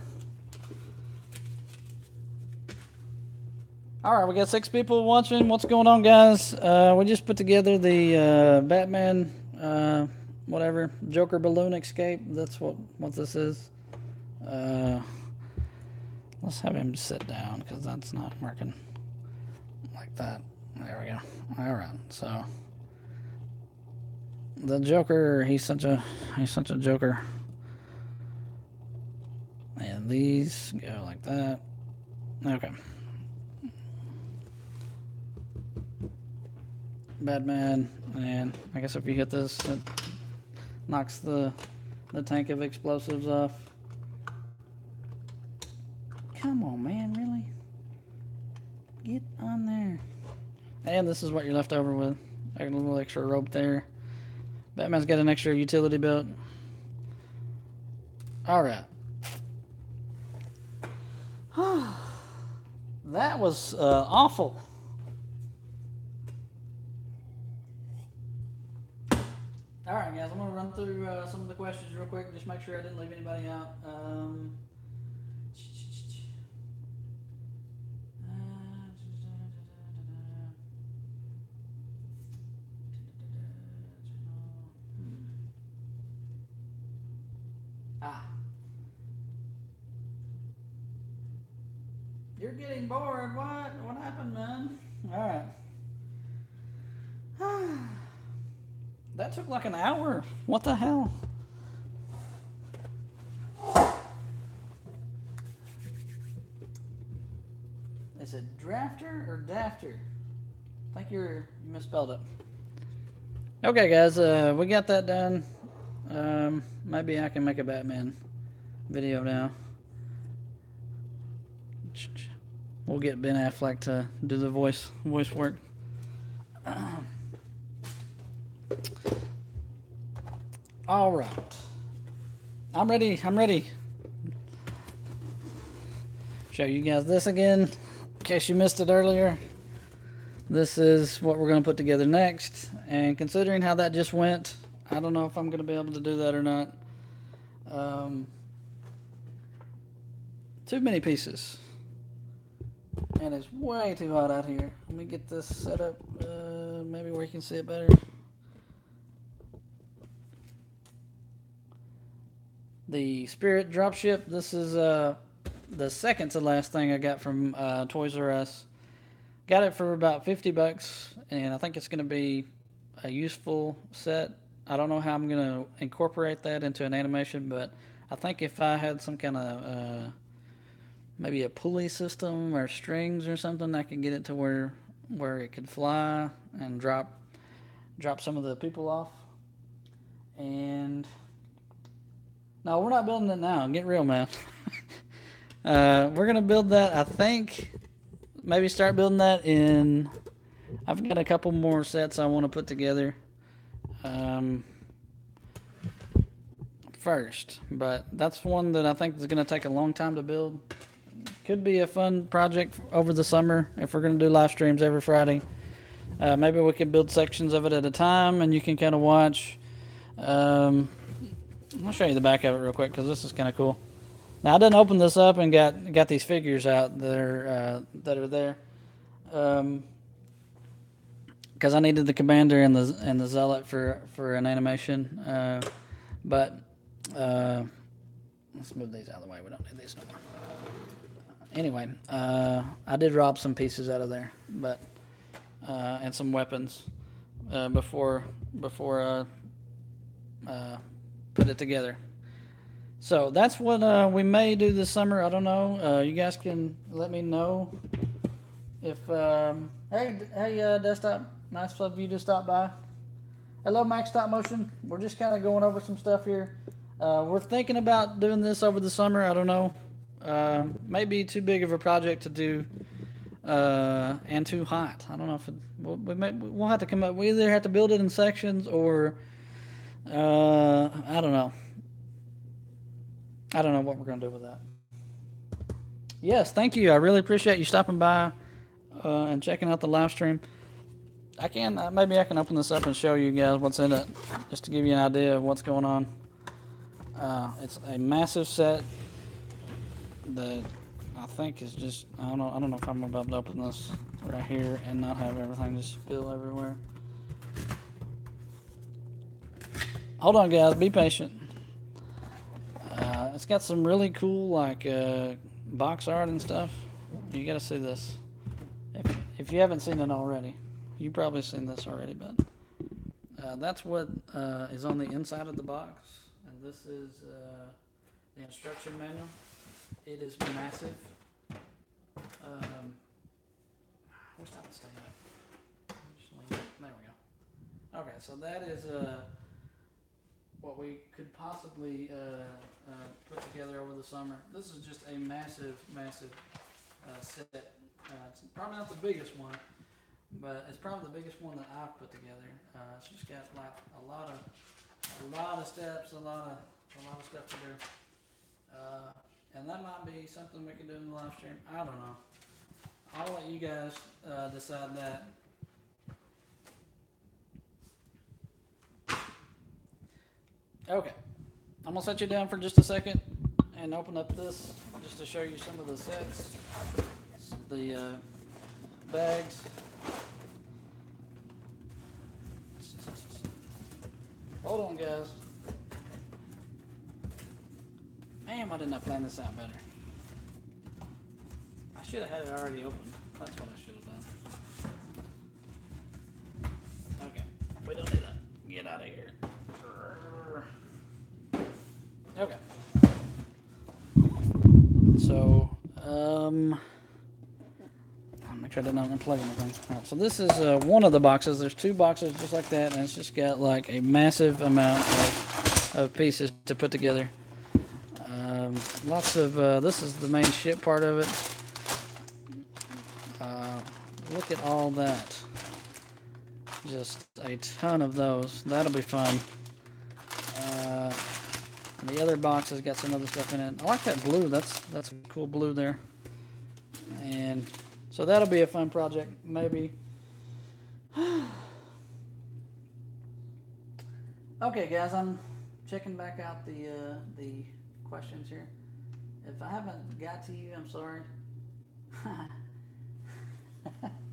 All right, we got six people watching. What's going on, guys? Uh, we just put together the uh, Batman, uh, whatever, Joker balloon escape. That's what what this is. Let's have him sit down because that's not working like that. There we go. All right, so the Joker, he's such a he's such a Joker. And these go like that. Okay. Batman, and I guess if you hit this, it knocks the the tank of explosives off. Come on, man, really? Get on there. And this is what you're left over with. I got A little extra rope there. Batman's got an extra utility belt. All right. [SIGHS] that was uh, awful. All right, guys, I'm gonna run through uh, some of the questions real quick. Just make sure I didn't leave anybody out. Um, ah. You're getting bored. What? What happened, man? All right. That took like an hour. What the hell? Is it drafter or dafter? I think you're you misspelled it. Okay, guys, uh, we got that done. Um, maybe I can make a Batman video now. We'll get Ben Affleck to do the voice voice work. [CLEARS THROAT] All right. I'm ready. I'm ready. Show you guys this again in case you missed it earlier. This is what we're going to put together next. And considering how that just went, I don't know if I'm going to be able to do that or not. Um, too many pieces. And it's way too hot out here. Let me get this set up uh, maybe where you can see it better. The Spirit dropship. This is uh, the second to last thing I got from uh, Toys R Us. Got it for about 50 bucks, and I think it's going to be a useful set. I don't know how I'm going to incorporate that into an animation, but I think if I had some kind of uh, maybe a pulley system or strings or something, I could get it to where where it could fly and drop drop some of the people off. And no, we're not building it now. Get real, man. [LAUGHS] uh, we're gonna build that. I think maybe start building that in. I've got a couple more sets I want to put together. Um, first, but that's one that I think is to take a long time to build. Could be a fun project over the summer if we're to do live streams every Friday. Uh, maybe we could build sections of it at a time, and you can kind of watch. Um, I'll show you the back of it real quick because this is kind of cool. Now I didn't open this up and got got these figures out that are uh, that are there, because um, I needed the commander and the and the zealot for for an animation. Uh, but uh, let's move these out of the way. We don't need these no more. Anyway, uh, I did rob some pieces out of there, but uh, and some weapons uh, before before put it together. So that's what uh, we may do this summer. I don't know. Uh, you guys can let me know if. Um, hey, hey, uh, desktop. Nice of you to stop by. Hello, Max Stop Motion. We're just kind of going over some stuff here. Uh, we're thinking about doing this over the summer. I don't know. Uh, maybe too big of a project to do, uh, and too hot. I don't know if it, we'll, we may, we'll have to come up. We either have to build it in sections or uh, I don't know. I don't know what we're to do with that. Yes, thank you. I really appreciate you stopping by uh, and checking out the live stream. I can uh, maybe I can open this up and show you guys what's in it, just to give you an idea of what's going on. Uh, it's a massive set that I think is just I don't know I don't know if I'm about to open this right here and not have everything just spill everywhere. Hold on, guys. Be patient. Uh, it's got some really cool, like, uh, box art and stuff. You gotta see this. If, if you haven't seen it already, you've probably seen this already, but uh, that's what uh, is on the inside of the box. And this is uh, the instruction manual. It is massive. Um, where's that stand up? There we go. Okay, so that is a. What we could possibly uh, uh, put together over the summer. This is just a massive, massive uh, set. Uh, it's probably not the biggest one, but it's probably the biggest one that I've put together. Uh, it's just got like a lot of, a lot of steps, a lot of, a lot of stuff to do. Uh, and that might be something we can do in the live stream. I don't know. I'll let you guys decide that. Okay, I'm gonna set you down for just a second and open up this just to show you some of the sets, the uh, bags. Hold on, guys. Man, why didn't I plan this out better? I should have had it already open. That's what I should have done. Okay, we don't need that. Get out of here. Okay. So, um, make sure I didn't unplug anything. So this is uh, one of the boxes. There's two boxes just like that, and it's just got like a massive amount of, of pieces to put together. Um, lots of, uh, this is the main ship part of it. Uh, look at all that. Just a ton of those. That'll be fun. The other box has got some other stuff in it. I like that blue. That's that's cool blue there. And so that'll be a fun project, maybe. [SIGHS] okay, guys, I'm checking back out the uh, the questions here. If I haven't got to you, I'm sorry. [LAUGHS]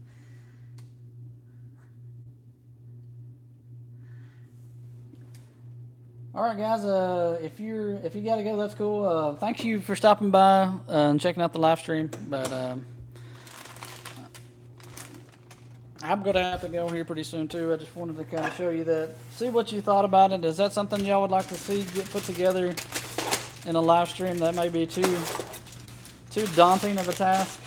All right, guys. Uh, if you're if you got to go, that's cool. Uh, thank you for stopping by uh, and checking out the live stream. But um, I'm gonna have to go here pretty soon too. I just wanted to kind of show you that, see what you thought about it. Is that something y'all would like to see get put together in a live stream? That may be too too daunting of a task.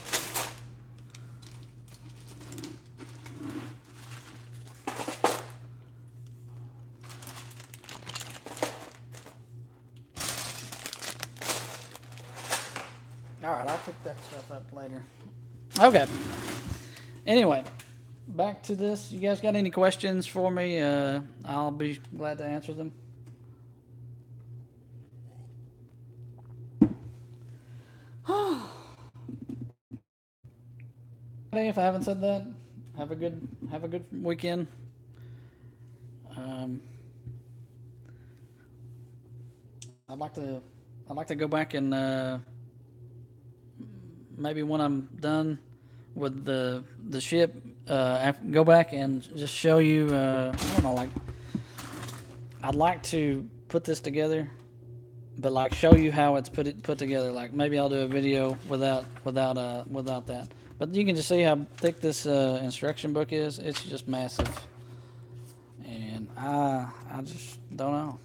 All right, I'll pick that stuff up later. Okay. Anyway, back to this. You guys got any questions for me? Uh, I'll be glad to answer them. [SIGHS] Hey, if I haven't said that, have a good have a good weekend. Um, I'd like to I'd like to go back and uh, maybe when I'm done with the the ship, uh, go back and just show you. Uh, I don't know, like I'd like to put this together, but like show you how it's put it put together. Like maybe I'll do a video without without uh without that. But you can just see how thick this uh, instruction book is. It's just massive, and I I just don't know.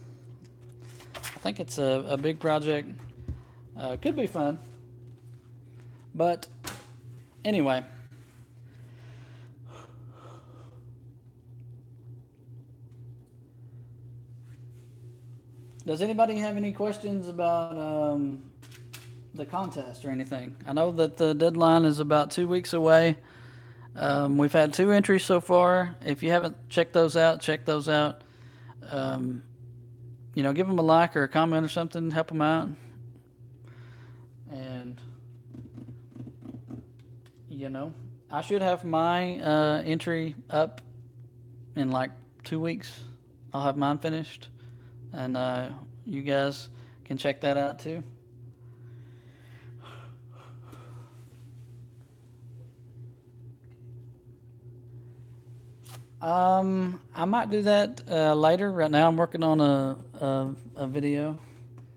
I think it's a, a big project. Uh, could be fun. But anyway. Does anybody have any questions about um, the contest or anything? I know that the deadline is about two weeks away. Um, we've had two entries so far. If you haven't checked those out, check those out. Um, you know, give them a like or a comment or something, help them out. And you know, I should have my uh, entry up in like two weeks. I'll have mine finished, and uh, you guys can check that out too. Um, I might do that uh, later. Right now, I'm working on a, a a video,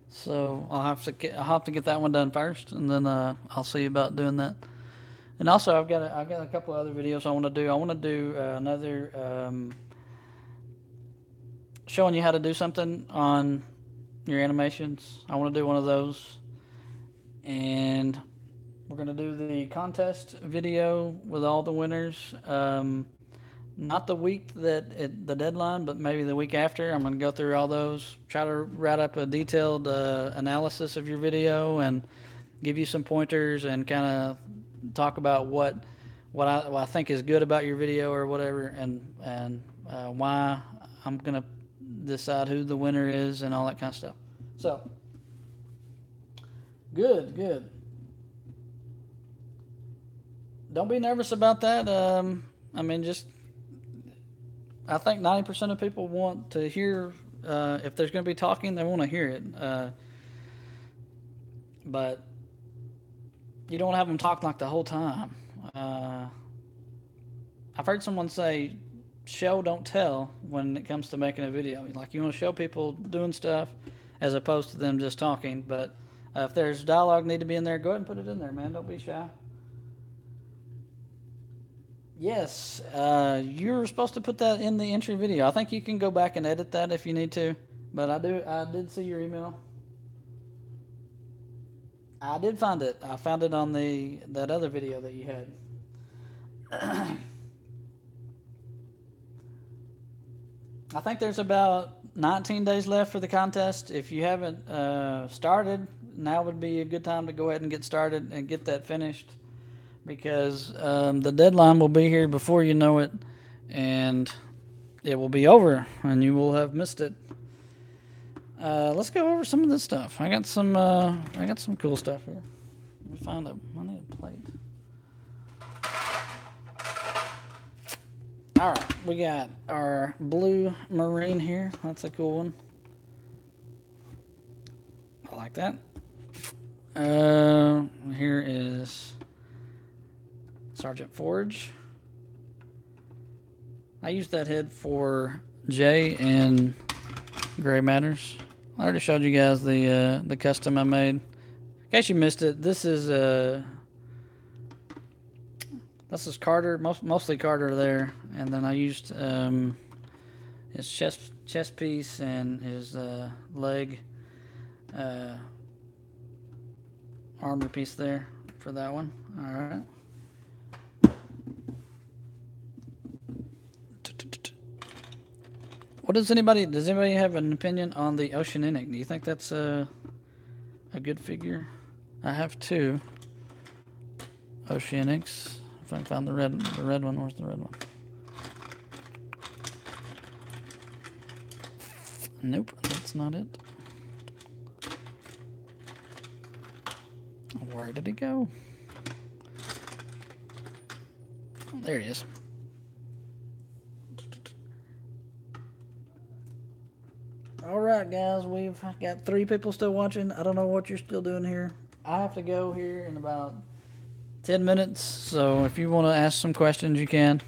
so I'll have to get I'll have to get that one done first, and then uh, I'll see about doing that. And also, I've got a, I've got a couple other videos I want to do. I want to do uh, another um, showing you how to do something on your animations. I want to do one of those, and we're gonna do the contest video with all the winners. Um, not the week that it, the deadline, but maybe the week after. I'm gonna go through all those, try to write up a detailed uh, analysis of your video, and give you some pointers and kind of talk about what what I what I think is good about your video or whatever, and and uh, why I'm gonna decide who the winner is and all that kind of stuff. So good, good. Don't be nervous about that. Um, I mean, just I think ninety percent of people want to hear. Uh, if there's going to be talking, they want to hear it. Uh, but you don't have them talk like the whole time. Uh, I've heard someone say, "Show, don't tell." When it comes to making a video, like you want to show people doing stuff, as opposed to them just talking. But uh, if there's dialogue need to be in there, go ahead and put it in there, man. Don't be shy. Yes, uh, you're supposed to put that in the entry video. I think you can go back and edit that if you need to. But I do, I did see your email. I did find it. I found it on the that other video that you had. I think there's about 19 days left for the contest. If you haven't uh, started, now would be a good time to go ahead and get started and get that finished because um, the deadline will be here before you know it and it will be over and you will have missed it. Uh, let's go over some of this stuff. I got some uh, I got some cool stuff here. Let me find a I need a plate. All right, we got our blue marine here. That's a cool one. I like that. Uh, here is Sergeant Forge. I used that head for Jay and Gray Matters. I already showed you guys the uh, the custom I made. In case you missed it, this is uh, this is Carter, most, mostly Carter there, and then I used um, his chest chest piece and his uh, leg uh, armor piece there for that one. All right. What does anybody does anybody have an opinion on the Oceanic? Do you think that's a a good figure? I have two Oceanics. If I find the red the red one, where's the red one? Nope, that's not it. Where did it go? There he is. All right, guys, we've got three people still watching. I don't know what you're still doing here. I have to go here in about 10 minutes, so if you want to ask some questions, you can.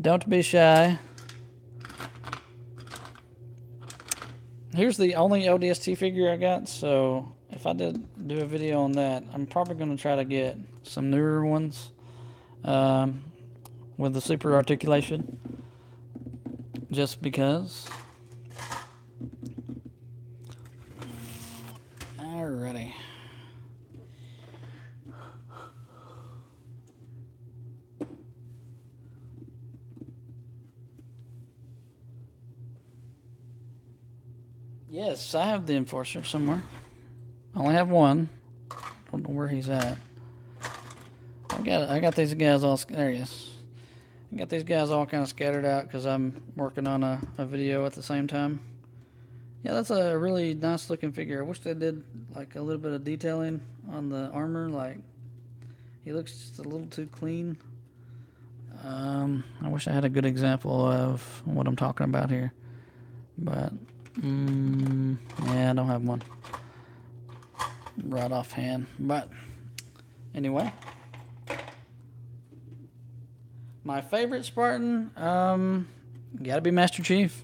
Don't be shy. Here's the only ODST figure I got, so if I did do a video on that, I'm probably going to try to get some newer ones um, with the super articulation, just because. Alrighty. Yes, I have the enforcer somewhere. I only have one. Don't know where he's at. I got I got these guys all there he is. I got these guys all kind of scattered out because I'm working on a, a video at the same time. Yeah, that's a really nice looking figure. I wish they did like a little bit of detailing on the armor. Like he looks just a little too clean. Um, I wish I had a good example of what I'm talking about here, but mm, yeah, I don't have one right offhand. But anyway, my favorite Spartan, um, gotta be Master Chief.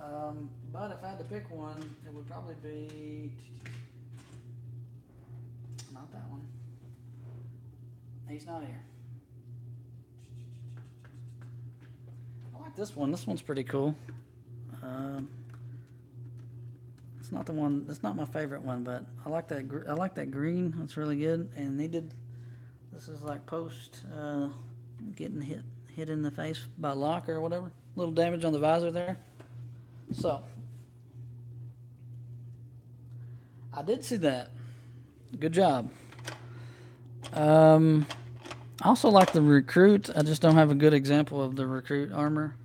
Um, but if I had to pick one, it would probably be not that one. He's not here. I like this one. This one's pretty cool. Um, it's not the one. It's not my favorite one, but I like that. I like that green. That's really good. And they did. This is like post uh, getting hit hit in the face by Locke or whatever. Little damage on the visor there. So I did see that. Good job. Um, I also like the recruit. I just don't have a good example of the recruit armor.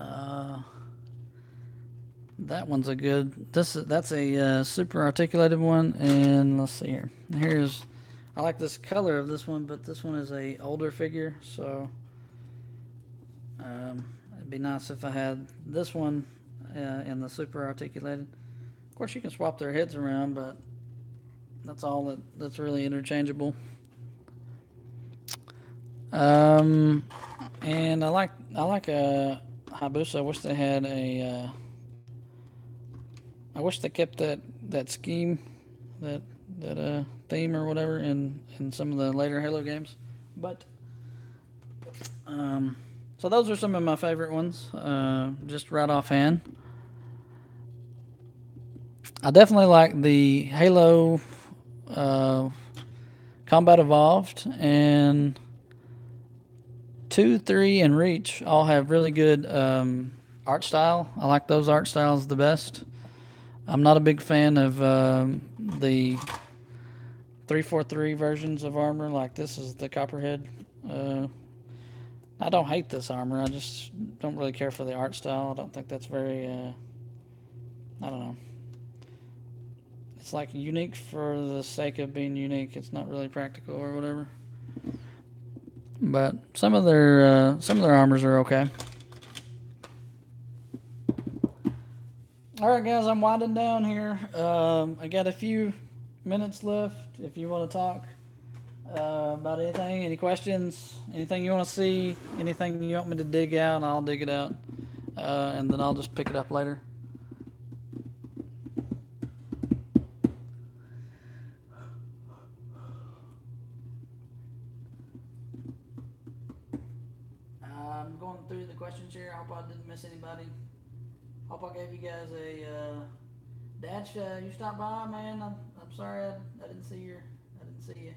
Uh, that one's a good. This that's a uh, super articulated one, and let's see here. Here's. I like this color of this one, but this one is a older figure, so um, it'd be nice if I had this one uh, in the super articulated. Of course, you can swap their heads around, but that's all that that's really interchangeable. Um, and I like I like a uh, Hayabusa. I wish they had a. Uh, I wish they kept that that scheme, that that uh theme or whatever in in some of the later Halo games, but um, so those are some of my favorite ones, uh, just right offhand. I definitely like the Halo uh, Combat Evolved and two, three, and Reach all have really good um, art style. I like those art styles the best. I'm not a big fan of um, the 343 versions of armor. Like this is the Copperhead. Uh, I don't hate this armor. I just don't really care for the art style. I don't think that's very. Uh, I don't know. It's like unique for the sake of being unique. It's not really practical or whatever. But some of their uh, some of their armors are okay. All right, guys, I'm winding down here. Um, I got a few minutes left. If you want to talk uh, about anything, any questions, anything you want to see, anything you want me to dig out, I'll dig it out, uh, and then I'll just pick it up later. I'm going through the questions here. I hope I didn't miss anybody. Hope I gave you guys a. Uh, Datch, uh, you stopped by, man. I'm, I'm sorry I, I didn't see you. I didn't see you.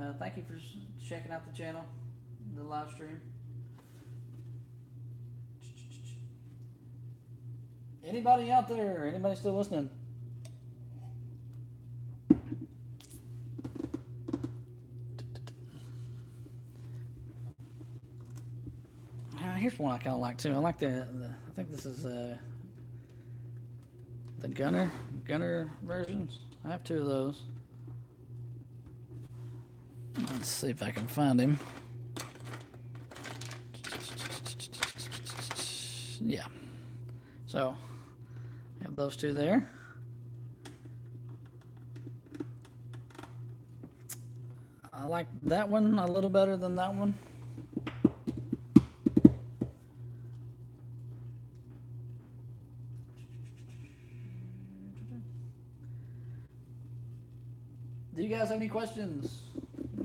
Uh, thank you for checking out the channel, the live stream. Anybody out there? Anybody still listening? Uh, here's one I kind of like too. I like the, the I think this is uh, the gunner gunner versions. I have two of those. Let's see if I can find him. Yeah. So, I have those two there. I like that one a little better than that one. Have any questions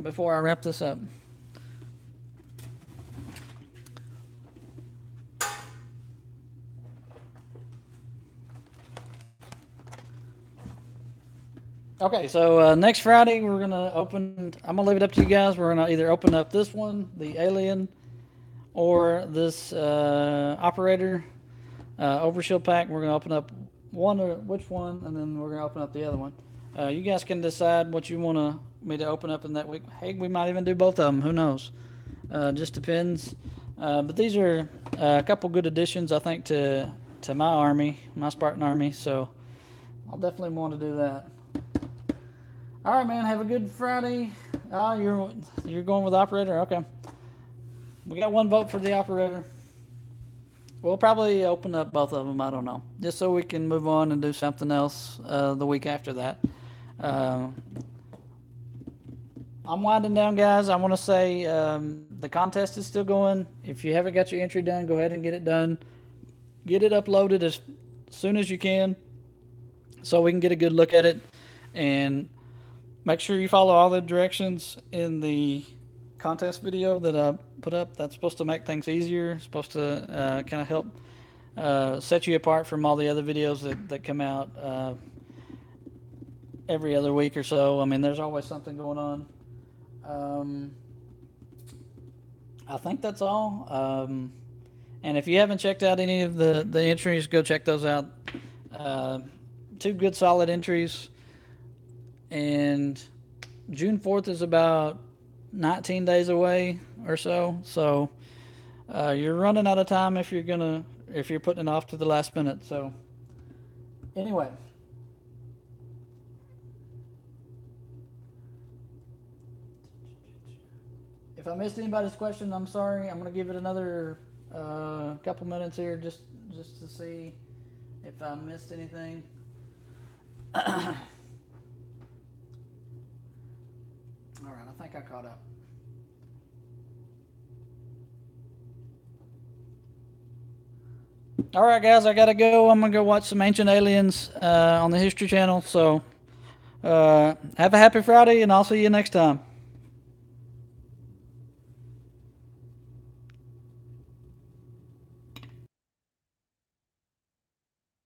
before I wrap this up? Okay, so uh, next Friday we're gonna open. I'm gonna leave it up to you guys. We're gonna either open up this one, the alien, or this uh, operator uh, overshield pack. We're gonna open up one or which one, and then we're gonna open up the other one. Uh, you guys can decide what you want to me to open up in that week. Hey, we might even do both of them. Who knows? Uh, just depends. Uh, but these are uh, a couple good additions, I think, to to my army, my Spartan army. So I'll definitely want to do that. All right, man. Have a good Friday. Oh, you're you're going with operator. Okay. We got one vote for the operator. We'll probably open up both of them. I don't know, just so we can move on and do something else uh, the week after that. Uh, I'm winding down, guys. I want to say um, the contest is still going. If you haven't got your entry done, go ahead and get it done. Get it uploaded as soon as you can so we can get a good look at it. And make sure you follow all the directions in the contest video that I put up. That's supposed to make things easier, supposed to uh, kind of help uh, set you apart from all the other videos that, that come out. Uh, every other week or so. I mean, there's always something going on. Um, I think that's all. Um, and if you haven't checked out any of the, the entries, go check those out. Uh, two good solid entries. and June 4th is about 19 days away or so. So uh, you're running out of time if you're gonna if you're putting it off to the last minute. So anyway. If I missed anybody's question, I'm sorry. I'm gonna give it another uh, couple minutes here just just to see if I missed anything. [CLEARS THROAT] All right, I think I caught up. All right, guys, I gotta go. I'm gonna go watch some Ancient Aliens uh, on the History Channel. So, uh, have a happy Friday, and I'll see you next time.